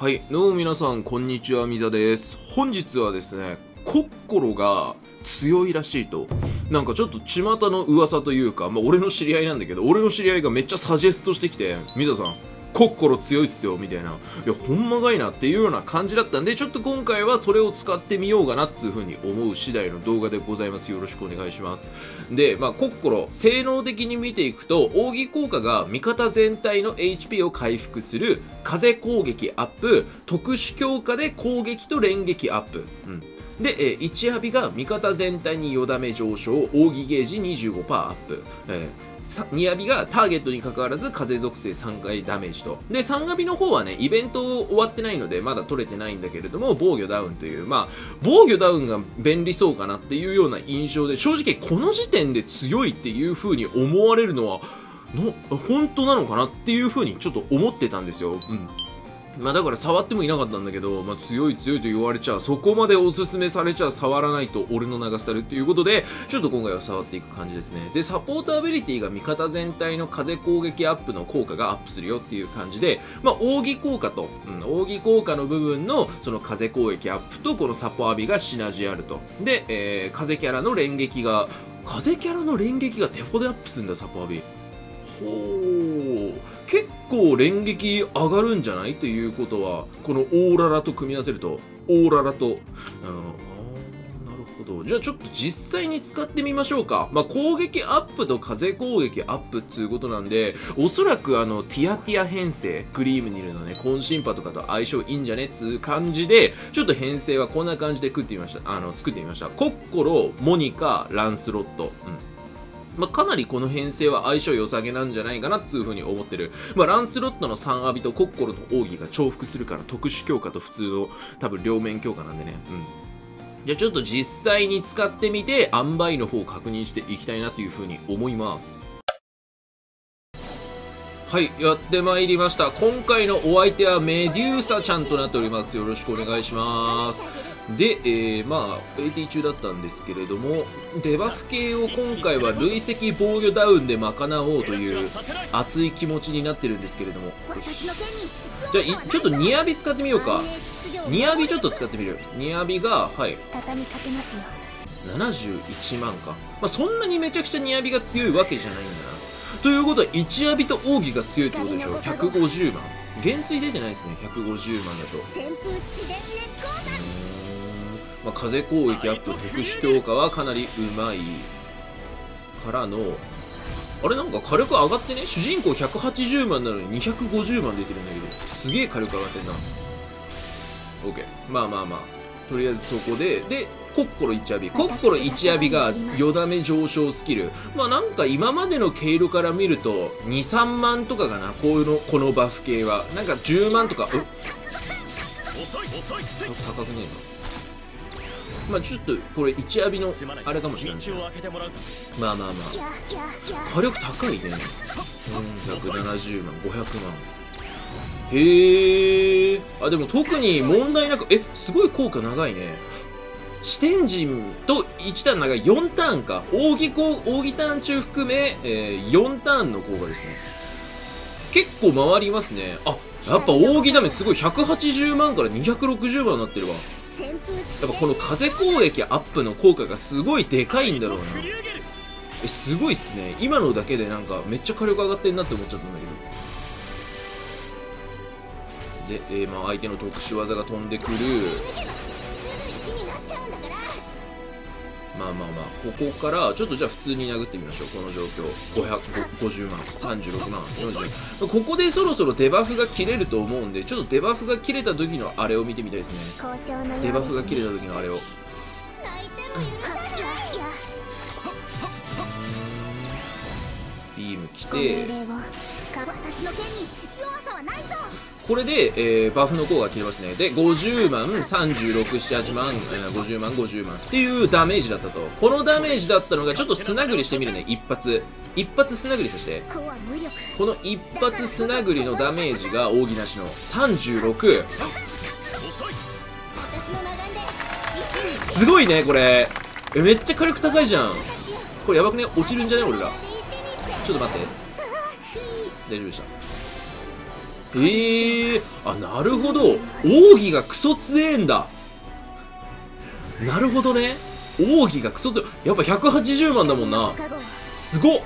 はい、どうも皆さん、こんにちは、みざです。本日はですね、コッコロが強いらしいと。なんかちょっと巷の噂というか、まあ俺の知り合いなんだけど、俺の知り合いがめっちゃサジェストしてきて、みざさん、コッコロ強いっすよ、みたいな。いや、ほんまがいなっていうような感じだったんで、ちょっと今回はそれを使ってみようかなっていう風に思う次第の動画でございます。よろしくお願いします。で、まあ、コッコロ、性能的に見ていくと、奥義効果が味方全体の HP を回復する、風攻撃アップ、特殊強化で攻撃と連撃アップ。うん。で、えー、1アビが味方全体に4ダメ上昇、奥義ゲージ25%アップ。えニアビがターゲットに関わらず風属性3回ダメージと。で、3ガビの方はね、イベント終わってないので、まだ取れてないんだけれども、防御ダウンという、まあ、防御ダウンが便利そうかなっていうような印象で、正直この時点で強いっていう風に思われるのは、の、本当なのかなっていう風にちょっと思ってたんですよ。うん。まあだから触ってもいなかったんだけど、まあ強い強いと言われちゃう、そこまでおすすめされちゃう触らないと俺の長スタイルっていうことで、ちょっと今回は触っていく感じですね。で、サポートアビリティが味方全体の風攻撃アップの効果がアップするよっていう感じで、まあ奥義効果と、うん、奥義効果の部分のその風攻撃アップとこのサポアビがシナジーあると。で、えー、風キャラの連撃が、風キャラの連撃がデフォでアップするんだ、サポアビ。ほう結構連撃上がるんじゃない？ということはこのオーララと組み合わせるとオーララと、あーなるほど。じゃあちょっと実際に使ってみましょうか、まあ、攻撃アップと風攻撃アップっていうことなんでおそらくあのティアティア編成クリームにいるのねコンシンパとかと相性いいんじゃねっつう感じでちょっと編成はこんな感じで作ってみました。あの作ってみました。コッコロモニカランスロット、うん。まあ、かなりこの編成は相性良さげなんじゃないかなっていうふうに思ってる。まあ、ランスロットの3アビとコッコロと奥義が重複するから特殊強化と普通の多分両面強化なんでね。うん。じゃあちょっと実際に使ってみて、塩梅の方を確認していきたいなというふうに思います。はい、やってまいりました。今回のお相手はメデューサちゃんとなっております。よろしくお願いします。で、えー、まあ、AT 中だったんですけれども、デバフ系を今回は累積防御ダウンで賄おうという熱い気持ちになってるんですけれども、じゃあ、ちょっとニアビ使ってみようか。ニアビちょっと使ってみる。ニアビが、はい、71万か。まあ、そんなにめちゃくちゃニアビが強いわけじゃないんだな。ということは、1アビと奥義が強いってことでしょ ?150 万。減衰出てないですね、150万だと。まあ、風攻撃アップ特殊強化はかなりうまいからのあれなんか火力上がってね？主人公180万なのに250万出てるんだけどすげえ火力上がってんな。OK まあまあまあ。とりあえずそこででコッコロ1アビコッコロ1アビが4ダメ上昇スキル。まあなんか今までの経路から見ると23万とかかな。こういうのこのバフ系は。なんか10万とか。うっ。高くねえなまあちょっとこれ1アビのあれかもしれないまあまあまあ火力高いね。470万500万。へえ。あでも特に問題なくえすごい効果長いね。視点陣と1ターン長い。4ターンか。扇こ扇ターン中含め、えー4ターンの効果ですね。結構回りますね。あやっぱ扇ダメ。すごい。180万から260万になってるわや試っぱこの風攻撃アップの効果がすごいでかいんだろうな。えすごいっすね。今のだけでなんかめっちゃ火力上がってんなって思っちゃったんだけど。で、えーまあ、相手の特殊技が飛んでくるまあまあまあここからちょっとじゃあ普通に殴ってみましょう。この状況。550万36万40ここでそろそろデバフが切れると思うんでちょっとデバフが切れた時のあれを見てみたいですね。デバフが切れた時のあれを。泣いても許さない。いやいやビーム来ご命てこれで、えーバフの効果が切れますね。で、50万、36、7、8万、えー50万、50万っていうダメージだったと。このダメージだったのが、ちょっと砂繰りしてみるね、一発。一発砂繰りさせて。この一発砂繰りのダメージが扇なしの36。すごいね、これ。めっちゃ火力高いじゃん。これやばくね？落ちるんじゃね？俺ら。ちょっと待って。大丈夫でした。えー、あなるほど。奥義がクソ強えんだ。なるほどね。奥義がクソ強い。やっぱ180万だもんな。すごっ。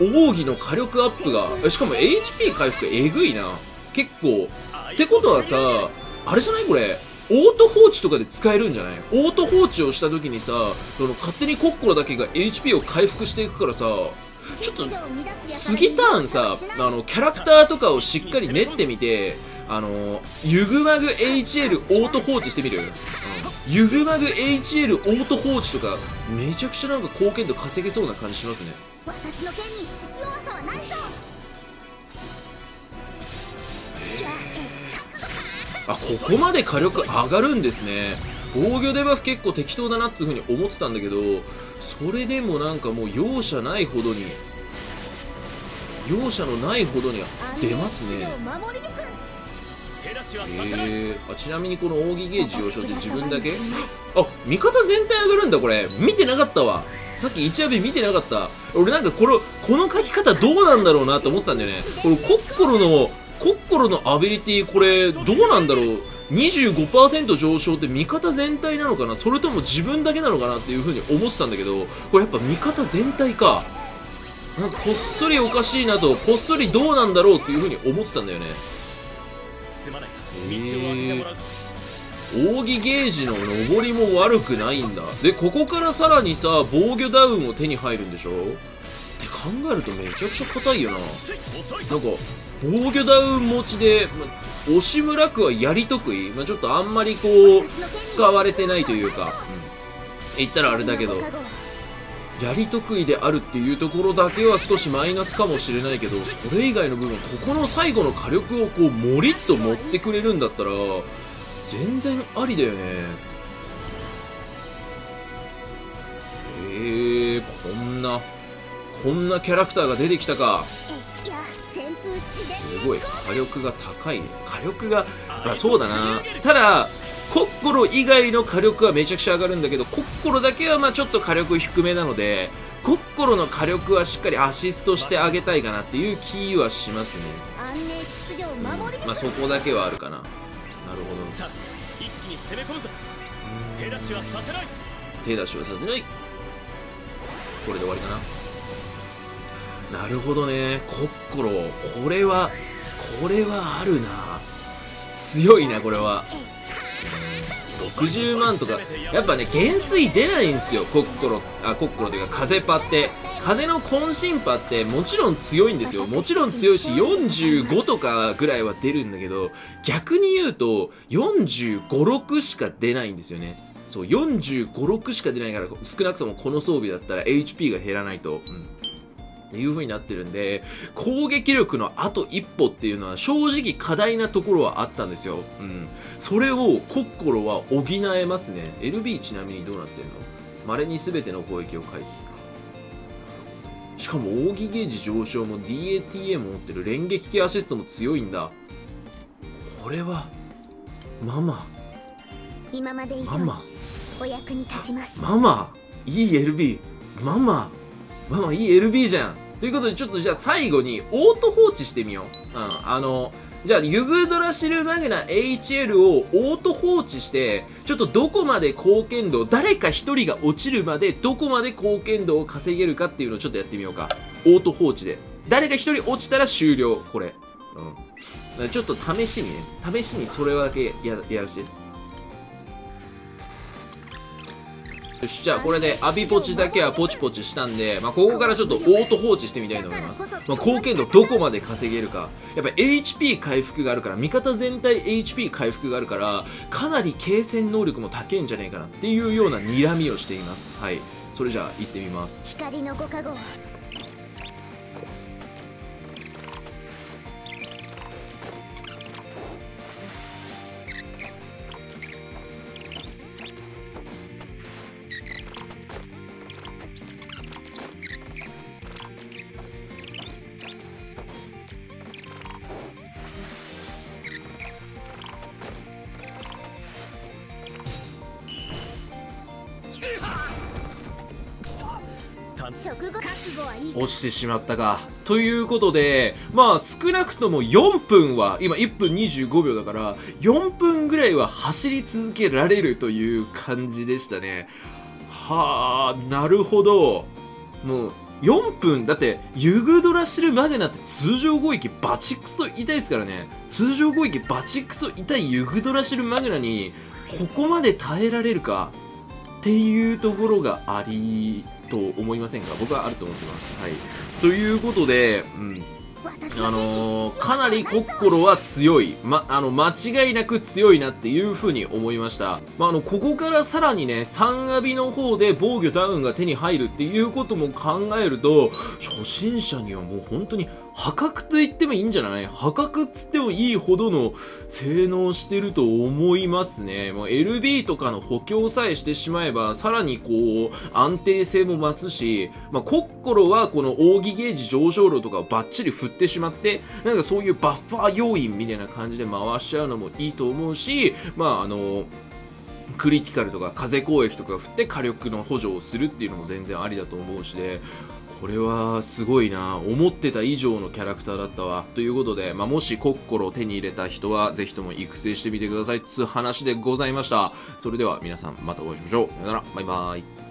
奥義の火力アップが。しかも HP 回復えぐいな。結構。ってことはさあれじゃないこれ。オート放置とかで使えるんじゃない？オート放置をした時にさその勝手にコッコロだけが HP を回復していくからさちょっと次ターンさあのキャラクターとかをしっかり練ってみてあのユグマグ HL オート放置してみる、うん、ユグマグ HL オート放置とかめちゃくちゃなんか貢献度稼げそうな感じしますね。私の剣に弱さはないぞ。あここまで火力上がるんですね防御デバフ結構適当だなっていうふうに思ってたんだけどそれでもなんかもう容赦ないほどに容赦のないほどには出ますね。えー、あちなみにこの扇ゲージ上昇って自分だけ？あ味方全体上がるんだこれ。見てなかったわ。さっき1アベ見てなかった。俺なんかこのこの書き方どうなんだろうなって思ってたんだよね。このコッコロのコッコロのアビリティこれどうなんだろう？25%上昇って味方全体なのかな？それとも自分だけなのかなっていう風に思ってたんだけどこれやっぱ味方全体か。なんかこっそりおかしいなとこっそりどうなんだろうっていう風に思ってたんだよね。えー、扇ゲージの上りも悪くないんだ。でここからさらにさ防御ダウンを手に入るんでしょ？って考えるとめちゃくちゃ硬いよな。なんか防御ダウン持ちで、ま、押村区はやり得意、ま、ちょっとあんまりこう使われてないというか、うん、言ったらあれだけどやり得意であるっていうところだけは少しマイナスかもしれないけどそれ以外の部分ここの最後の火力をこうもりっと持ってくれるんだったら全然ありだよね。えー、こんなこんなキャラクターが出てきたか。すごい火力が高いね。火力がまあそうだな。ただコッコロ以外の火力はめちゃくちゃ上がるんだけどコッコロだけはまあちょっと火力低めなのでコッコロの火力はしっかりアシストしてあげたいかなっていう気はしますね、うん、まあそこだけはあるかな。なるほど。一気に攻め込むぞ。手出しはさせない。手出しはさせない。これで終わりかななるほどね。コッコロこれはこれはあるな。強いなこれは。60万とかやっぱね減衰出ないんですよコッコロ。あコッコロというか風パって。風の渾身パってもちろん強いんですよ。もちろん強いし45とかぐらいは出るんだけど逆に言うと456しか出ないんですよね。そう456しか出ないから少なくともこの装備だったら HP が減らないと、うん。っていう風になってるんで、攻撃力のあと一歩っていうのは正直課題なところはあったんですよ。うん。それをコッコロは補えますね。LB ちなみにどうなってんの？稀に全ての攻撃を回避。しかも扇ゲージ上昇も DATA も持ってる連撃系アシストも強いんだ。これは、ママ。今まで以上にお役に立ちます。ママいい LB。ママママいい LB じゃん。ということで、ちょっとじゃあ最後にオート放置してみよう。うん。あの、じゃあ、ユグドラシルマグナ HL をオート放置して、ちょっとどこまで貢献度、誰か一人が落ちるまでどこまで貢献度を稼げるかっていうのをちょっとやってみようか。オート放置で。誰か一人落ちたら終了。これ。うん。ちょっと試しにね、試しにそれだけややらして。よし、じゃあこれでアビポチだけはポチポチしたんで、まあ、ここからちょっとオート放置してみたいと思います。まあ、貢献度どこまで稼げるか。やっぱ HP 回復があるから、味方全体 HP 回復があるから、かなり継戦能力も高いんじゃないかなっていうような睨みをしています。はい。それじゃあ行ってみます。光のご加護落ちてしまったかということで、まあ少なくとも4分は、今1分25秒だから、4分ぐらいは走り続けられるという感じでしたね。はあ、なるほど。もう、4分、だって、ユグドラシルマグナって通常攻撃バチクソ痛いですからね。通常攻撃バチクソ痛いユグドラシルマグナに、ここまで耐えられるかっていうところがありと思いませんか僕はあると思ってます。はい。ということで、うん。あのー、かなりコッコロは強い。ま、あの、間違いなく強いなっていう風に思いました。まあ、あの、ここからさらにね、3アビの方で防御ダウンが手に入るっていうことも考えると、初心者にはもう本当に破格と言ってもいいんじゃない？破格っつってもいいほどの性能してると思いますね。もう LB とかの補強さえしてしまえば、さらにこう、安定性も増すし、まあ、コッコロはこの扇ゲージ上昇路とかをバッチリ振ってしまって、なんかそういうバッファー要因みたいな感じで回しちゃうのもいいと思うし、まああの、クリティカルとか風攻撃とか振って火力の補助をするっていうのも全然ありだと思うしで、これはすごいな思ってた以上のキャラクターだったわということで、まあ、もしコッコロを手に入れた人はぜひとも育成してみてくださいつう話でございました。それでは皆さんまたお会いしましょう。さよなら。バイバーイ。